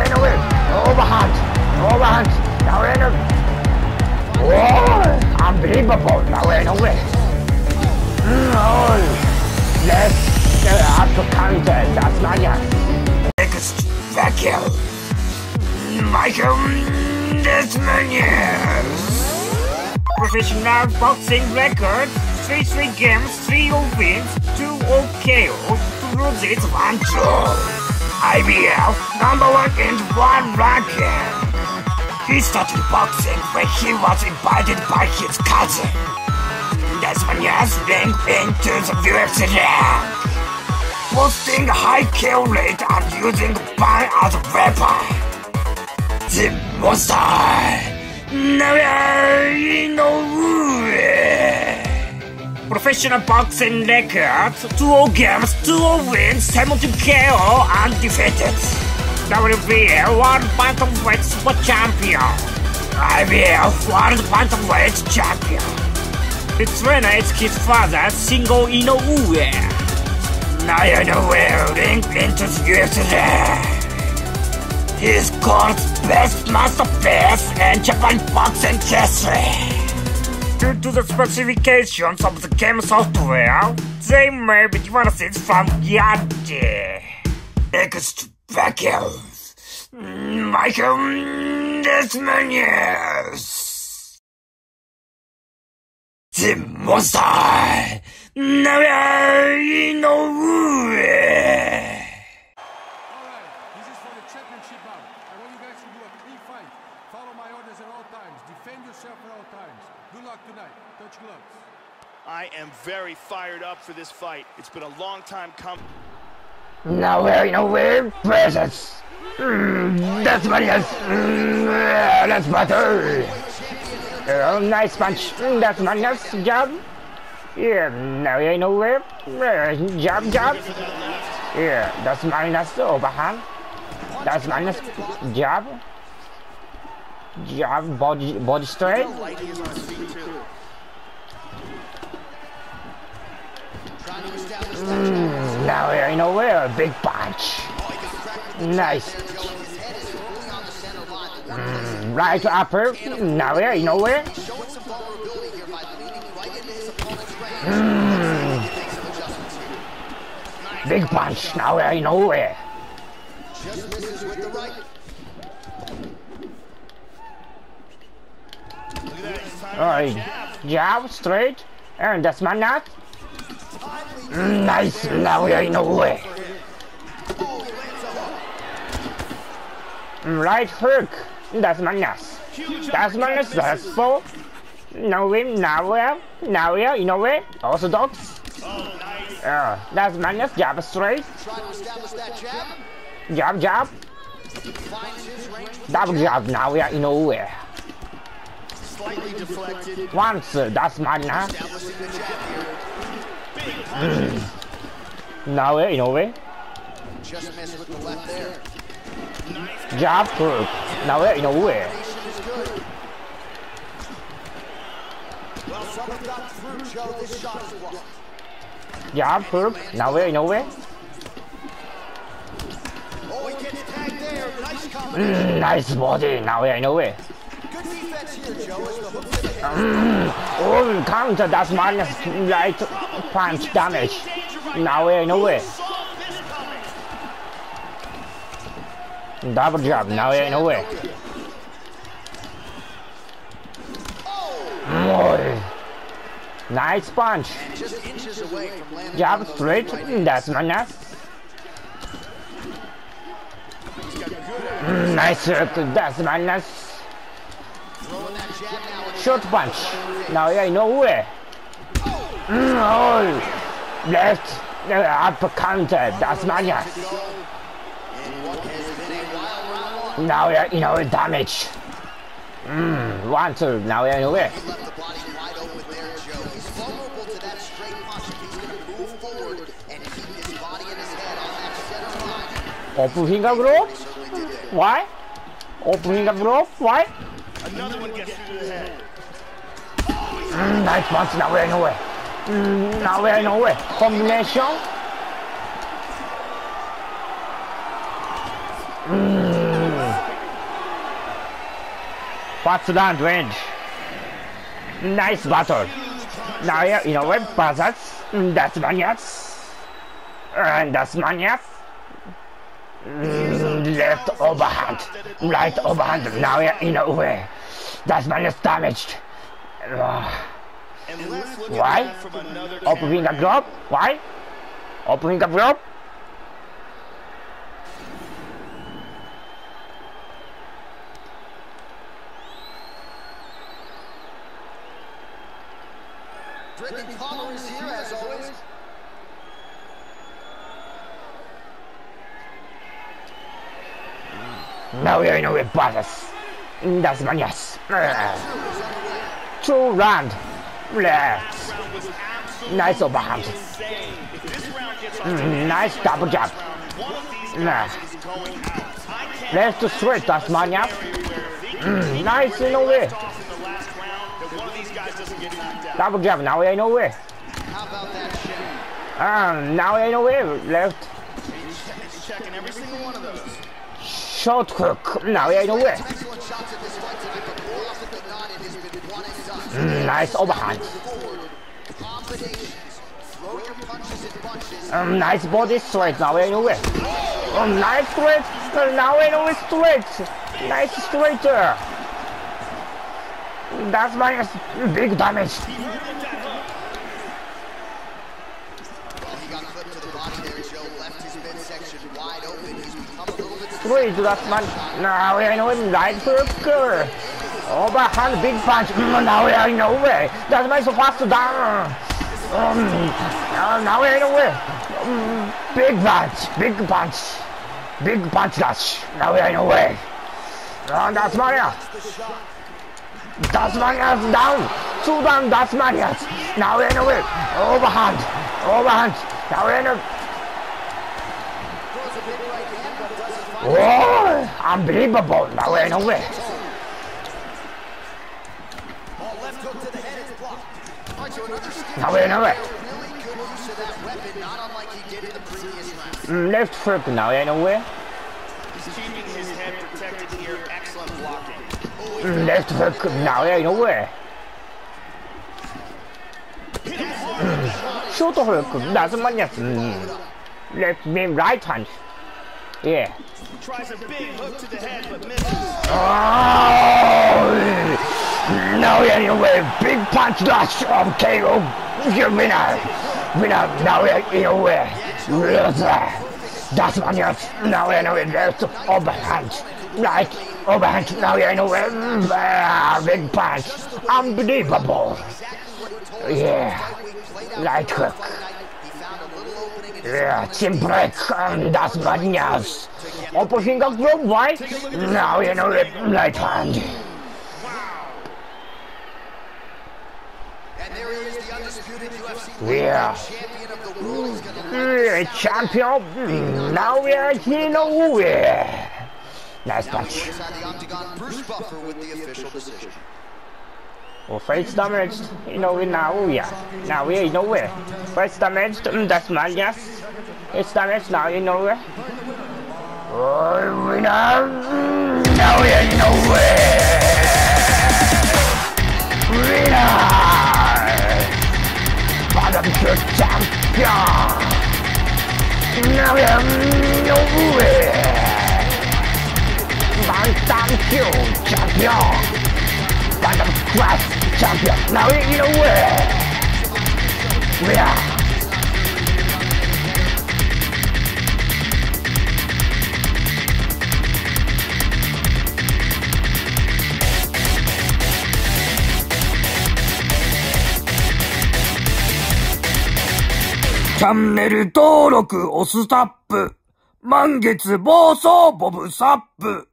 in way. Overhand. Overhand. Now we're in Unbelievable. Now we're in a way. Mm, oh. Let's uh, up to counter. That's not yet. Next vacuum. Michael Dasmarinas. Professional boxing record. 3-3 games, 3 wins, 2 KO, 2 losses, 1 draw. IBL number 1 in 1 ranking. He started boxing when he was invited by his cousin. Dasmarinas went into the UFC ring boosting high kill rate and using fun as a weapon. The monster Inoue. Professional boxing record, 2 games, 2 wins, 17 KO, undefeated. WBA World Bantamweight Super Champion. IBF World Bantamweight Champion. The trainer is his father, Shingo Inoue. Now you know where link the UFC. He's called best masterpiece in Japan boxing history. Due to the specifications of the game software, they may be differences from. Next vacuum, Michael Dasmarinas. The monster! Inoue! Alright, this is for the championship bout. I want you guys to do a clean fight. Follow at all times. Defend yourself at all times. Good luck tonight. Touch gloves. I am very fired up for this fight. It's been a long time coming. Now we're in a weird presence. Mm, that's my yes. Mm, yeah, that's better. Oh, nice punch. Mm, that's my nice job. Yeah, now you know where. Uh, Jab, jab. Yeah, that's my minus overhand. That's my minus jab. Jab, body, body straight. Mm, now we're in a. Big punch. Nice. Mm, right upper. Now we're in a where. Mm. Big punch. Now we're in a Alright, jab straight, and that's my knot. Mm, nice, now we are in a way. Right hook, that's my knot. That's my knot, that's four. Now we, now we are, now we in a way. Orthodox. Uh, that's my knot, jab straight. Jab, jab. Double jab, now we are in a way. Once, that's my knot. Now we're in a way. Just missed with the left there. Jab hook. Now we're in a way. Well, someone got through Joe this shot was. Jab hook. Now we're in a way. Oh, he gets tagged there. Nice. Mm, nice body. Now we're in Oh, counter. That's minus right punch damage. Now in a way. Double jab. Now we're in a way. Nice punch. Jab straight. Mm, That's minus. Nice hook. That's minus. Throwing that jab now. Short punch. Now yeah, no way. Mm, oh, left uh, upper counter. That's minus. In what has been a wild round one. Now yeah, you know damage. Mm, one two. Now yeah, the body wide open finger. Certainly. Why? Open finger group. Why? Another one gets through the head. Mm, nice punch, now we're in away. Mm, now we're in. Combination. Mm. Pass range. Nice battle. Now we're in. Buzzards. That's maniacs. And that's maniacs. Mm left overhand, right overhand. Now you're in a way. That's manias damaged. Ugh. And let's look at Why? Opening a glove? Why? Opening a glove? Brendan Collar is here as always. Now we're in a way, brothers. That's manias. Ugh. Two round. Left. round was absolutely Nice overhand. insane. If this round gets off to Mm, nice double jump. one of these Nah. guys is going out. I can't Left straight, manias. Mm, nice in a way. off in the last round that one of these guys doesn't get knocked out. Double jump. Now we're in a way. How about that shit? Um, now we're in a way. Left. Been one and done. Mm, nice overhand. Um, nice body straight. Now in a way. Um, nice straight. Now in a way straight. Nice straight. That's minus big damage. He got clipped to the body there, Joe. Left his midsection wide open. He's become a little bit Straight, that's man. Now we're in a way. Right hook. Overhand big punch. Now we're in a way. That's my so fast down. Um, now we're in a way. Um, big punch. Big punch. Big punch dash. Now we're in a way. Uh, that's Mania. Tasmania's down. Two down Tasmania's. Now we're in a way. Overhand. Overhand. Now we're in a... Whoa! Unbelievable. Now we're in a way. ball left hook to the head. It's blocked. Right, Unbelievable! Now we're did in the previous. Mm, Left hook. Now we're a way. He's keeping his head protected here. Excellent blocking. Mm, Left hook. Now we're a way. Mm, Short hook. That's Mania's. Mm. Left beam right hand. Yeah. Tries a big hook to the head, but misses. Oh! Now we're in. Big punch dash of KO. Your winner. Winner. Now we're in a way. That's Mania's. Now we're in a way. Left overhand. Right overhand. Now we're in a way. Mm, ah, Big punch. Unbelievable. Yeah. Right hook. A opening Yeah. Um, that's Mania's. Upper finger from right. Now in a way. Right hand. UFC Yeah. champion Now we are here nowhere. Nice punch. Bruce Buffer with the official decision. Well, first damage, you know, we now, yeah. Now we are nowhere. First damage, mm, that's man, yes. It's damage, now you know where. Oh, we now, mm, now we are nowhere. Winner! Bottom to champion! Now we are nowhere. Bantam Q champion! クラスチャンピオンチャンネル登録オスタップ。満月暴走ボブサップ。